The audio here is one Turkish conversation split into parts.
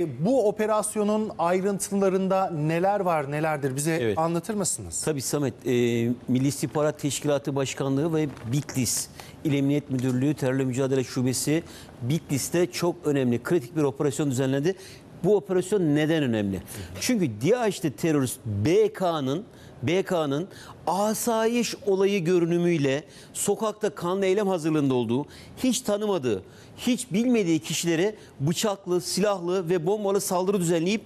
Bu operasyonun ayrıntılarında neler var nelerdir bize Evet. anlatır mısınız? Tabii Samet, e, Milli İstihbarat Teşkilatı Başkanlığı ve Bitlis İl Emniyet Müdürlüğü Terörle Mücadele Şubesi Bitlis'te çok önemli, kritik bir operasyon düzenlendi. Bu operasyon neden önemli? Çünkü DAEŞ'te terörist BK'nın BK'nın asayiş olayı görünümüyle sokakta kanlı eylem hazırlığında olduğu, hiç tanımadığı, hiç bilmediği kişilere bıçaklı, silahlı ve bombalı saldırı düzenleyip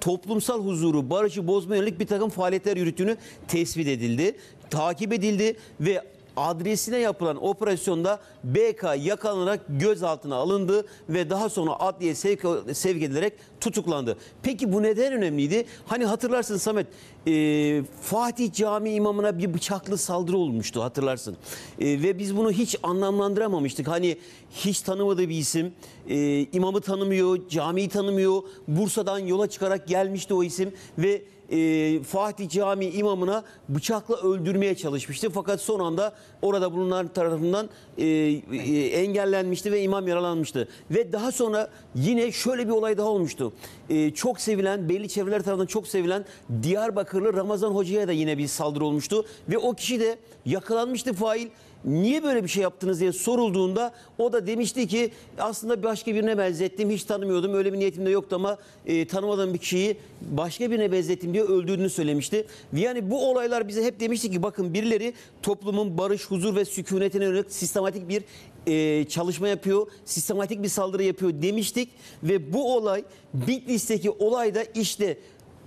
toplumsal huzuru, barışı bozma yönelik bir takım faaliyetler yürüttüğünü tespit edildi, takip edildi ve adresine yapılan operasyonda BK yakalanarak gözaltına alındı ve daha sonra adliye sevk, sevk edilerek tutuklandı. Peki bu neden önemliydi? Hani hatırlarsın Samet, e, Fatih Cami imamına bir bıçaklı saldırı olmuştu hatırlarsın. E, ve biz bunu hiç anlamlandıramamıştık. Hani hiç tanımadığı bir isim, e, imamı tanımıyor, camiyi tanımıyor. Bursa'dan yola çıkarak gelmişti o isim ve e, Fatih Camii imamına bıçakla öldürmeye çalışmıştı. Fakat son anda orada bulunan tarafından e, e, engellenmişti ve imam yaralanmıştı. Ve daha sonra yine şöyle bir olay daha olmuştu. E, çok sevilen, belli çevreler tarafından çok sevilen Diyarbakırlı Ramazan Hoca'ya da yine bir saldırı olmuştu. Ve o kişi de yakalanmıştı fail niye böyle bir şey yaptınız diye sorulduğunda o da demişti ki aslında başka birine benzettim hiç tanımıyordum öyle bir niyetim de yoktu ama e, tanımadığım bir kişiyi başka birine benzettim diye öldürdüğünü söylemişti. Yani bu olaylar bize hep demişti ki bakın birileri toplumun barış, huzur ve sükunetine yönelik sistematik bir e, çalışma yapıyor, sistematik bir saldırı yapıyor demiştik. Ve bu olay Bitlis'teki olay da işte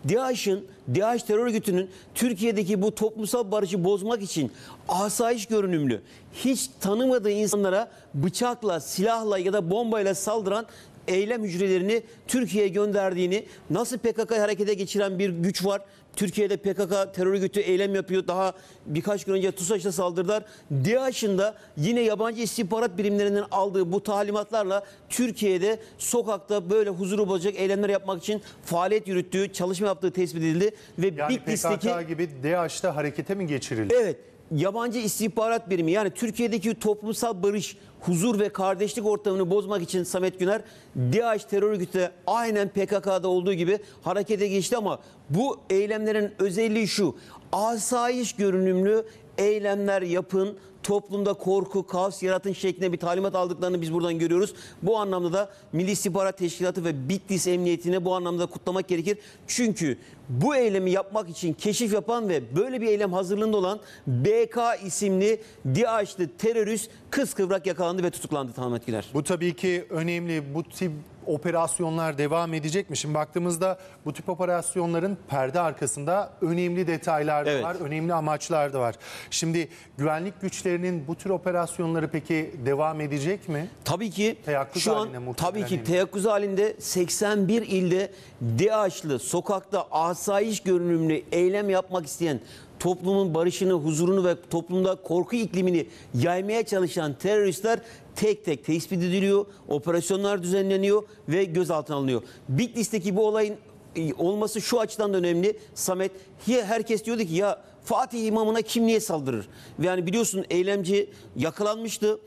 DAEŞ'in, DAEŞ terör örgütünün Türkiye'deki bu toplumsal barışı bozmak için asayiş görünümlü, hiç tanımadığı insanlara bıçakla, silahla ya da bombayla saldıran eylem hücrelerini Türkiye'ye gönderdiğini, nasıl PKK'yı harekete geçiren bir güç var. Türkiye'de PKK terör örgütü eylem yapıyor. Daha birkaç gün önce TUSAŞ'ta saldırdılar. DAEŞ'in de yine yabancı istihbarat birimlerinden aldığı bu talimatlarla Türkiye'de sokakta böyle huzuru bozacak eylemler yapmak için faaliyet yürüttüğü, çalışma yaptığı tespit edildi. Ve Yani Bitlis'teki... PKK gibi DAEŞ'te harekete mi geçirildi? Evet. Yabancı istihbarat birimi yani Türkiye'deki toplumsal barış, huzur ve kardeşlik ortamını bozmak için Samet Güner DAEŞ terör örgütü de aynen PKK'da olduğu gibi harekete geçti ama bu eylemlerin özelliği şu. Asayiş görünümlü eylemler yapın, toplumda korku, kaos yaratın şeklinde bir talimat aldıklarını biz buradan görüyoruz. Bu anlamda da Milli İstihbarat Teşkilatı ve Bitlis Emniyetine bu anlamda kutlamak gerekir. Çünkü bu eylemi yapmak için keşif yapan ve böyle bir eylem hazırlığında olan BK isimli DAEŞ'li terörist kıskıvrak yakalandı ve tutuklandı Ahmet Güner. Bu tabii ki önemli. Bu tip operasyonlar devam edecek mi? Şimdi baktığımızda bu tip operasyonların perde arkasında önemli detaylar da Evet. var, önemli amaçlar da var. Şimdi güvenlik güçlerinin bu tür operasyonları peki devam edecek mi? Tabii ki Teyakkuz şu an tabii ki teyakkuz halinde 81 ilde DAEŞ'lı sokakta asayiş görünümlü eylem yapmak isteyen toplumun barışını, huzurunu ve toplumda korku iklimini yaymaya çalışan teröristler tek tek tespit ediliyor, operasyonlar düzenleniyor ve gözaltına alınıyor. Bitlis'teki bu olayın e, olması şu açıdan da önemli. Samet herkes diyordu ki ya Fatih imamına kim niye saldırır? Yani biliyorsun eylemci yakalanmıştı.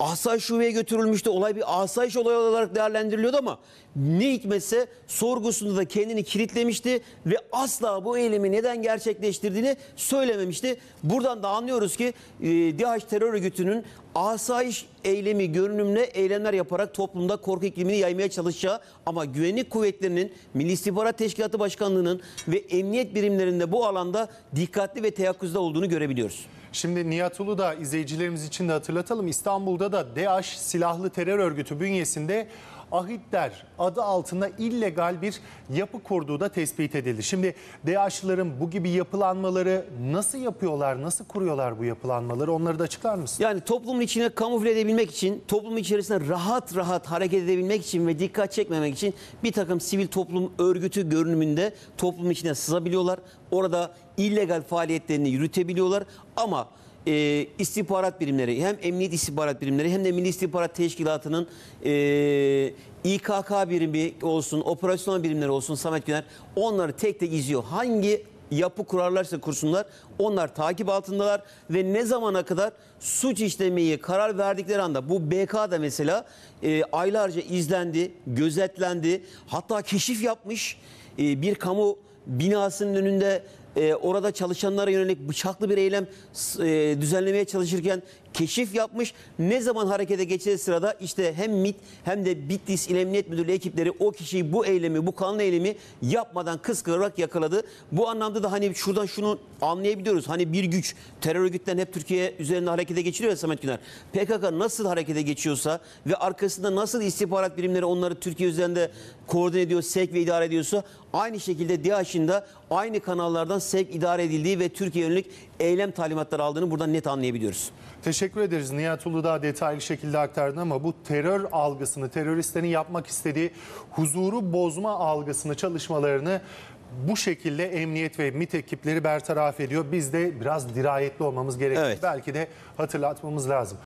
Asayiş şubeye götürülmüştü. Olay bir asayiş olay olarak değerlendiriliyordu ama ne hikmetse sorgusunda da kendini kilitlemişti ve asla bu eylemi neden gerçekleştirdiğini söylememişti. Buradan da anlıyoruz ki e, DAEŞ terör örgütünün asayiş eylemi görünümle eylemler yaparak toplumda korku iklimini yaymaya çalışacağı ama güvenlik kuvvetlerinin Milli İstihbarat Teşkilatı Başkanlığı'nın ve emniyet birimlerinde bu alanda dikkatli ve teyakkuzda olduğunu görebiliyoruz. Şimdi Nihat Ulu izleyicilerimiz için de hatırlatalım. İstanbul'da da DAEŞ silahlı terör örgütü bünyesinde Ahitler adı altında illegal bir yapı kurduğu da tespit edildi. Şimdi DAEŞ'lıların bu gibi yapılanmaları nasıl yapıyorlar, nasıl kuruyorlar bu yapılanmaları onları da açıklar mısın? Yani toplumun içine kamufle edebilmek için, toplumun içerisinde rahat rahat hareket edebilmek için ve dikkat çekmemek için bir takım sivil toplum örgütü görünümünde toplumun içine sızabiliyorlar. Orada illegal faaliyetlerini yürütebiliyorlar ama e, istihbarat birimleri hem emniyet istihbarat birimleri hem de Milli İstihbarat Teşkilatı'nın e, İKK birimi olsun, operasyon birimleri olsun Samet Güner onları tek tek izliyor. Hangi yapı kurarlarsa kursunlar onlar takip altındalar ve ne zamana kadar suç işlemeyi karar verdikleri anda bu BK da mesela e, aylarca izlendi, gözetlendi hatta keşif yapmış E, bir kamu binasının önünde e, orada çalışanlara yönelik bıçaklı bir eylem e, düzenlemeye çalışırken keşif yapmış. Ne zaman harekete geçeceği sırada işte hem MİT hem de Bitlis İl Emniyet Müdürlüğü ekipleri o kişiyi bu eylemi, bu kanlı eylemi yapmadan kıskırarak yakaladı. Bu anlamda da hani şuradan şunu anlayabiliyoruz. Hani bir güç terör örgütten hep Türkiye üzerinde harekete geçiriyor ya Samet Güner. PKK nasıl harekete geçiyorsa ve arkasında nasıl istihbarat birimleri onları Türkiye üzerinde koordine ediyor, sevk ve idare ediyorsa aynı şekilde DAEŞ'in de aynı kanallardan sevk idare edildiği ve Türkiye yönelik eylem talimatları aldığını buradan net anlayabiliyoruz. Teşekkür ederiz. Nihat Uludağ detaylı şekilde aktardın ama bu terör algısını, teröristlerin yapmak istediği huzuru bozma algısını, çalışmalarını bu şekilde emniyet ve MİT ekipleri bertaraf ediyor. Biz de biraz dirayetli olmamız gerekiyor. Evet. Belki de hatırlatmamız lazım.